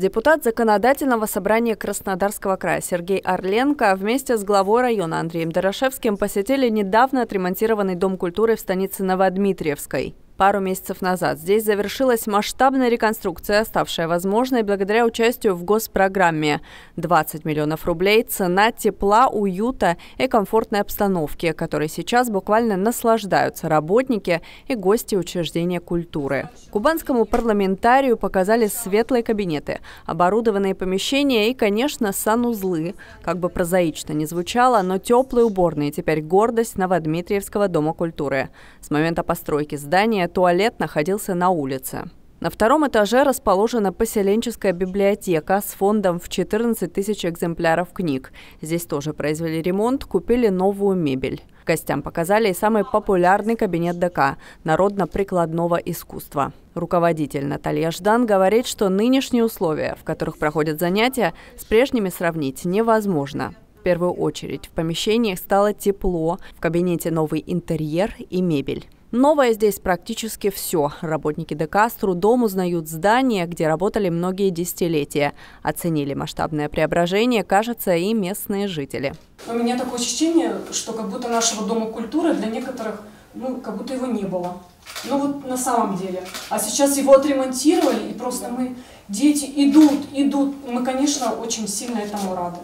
Депутат Законодательного собрания Краснодарского края Сергей Орленко вместе с главой района Андреем Дорошевским посетили недавно отремонтированный Дом культуры в станице Новодмитриевской пару месяцев назад. Здесь завершилась масштабная реконструкция, ставшая возможной благодаря участию в госпрограмме. 20 миллионов рублей – цена тепла, уюта и комфортной обстановки, которой сейчас буквально наслаждаются работники и гости учреждения культуры. Кубанскому парламентарию показали светлые кабинеты, оборудованные помещения и, конечно, санузлы. Как бы прозаично не звучало, но теплые уборные теперь гордость Новодмитриевского дома культуры. С момента постройки здания туалет находился на улице. На втором этаже расположена поселенческая библиотека с фондом в 14 тысяч экземпляров книг. Здесь тоже произвели ремонт, купили новую мебель. Гостям показали и самый популярный кабинет ДК – народно-прикладного искусства. Руководитель Наталья Ждан говорит, что нынешние условия, в которых проходят занятия, с прежними сравнить невозможно. В первую очередь в помещениях стало тепло, в кабинете новый интерьер и мебель. Новое здесь практически все. Работники ДК с трудом узнают здание, где работали многие десятилетия. Оценили масштабное преображение, кажется, и местные жители. У меня такое ощущение, что как будто нашего Дома культуры для некоторых, ну, как будто его не было. Ну вот на самом деле. А сейчас его отремонтировали, и просто мы, дети идут, идут. Мы, конечно, очень сильно этому рады.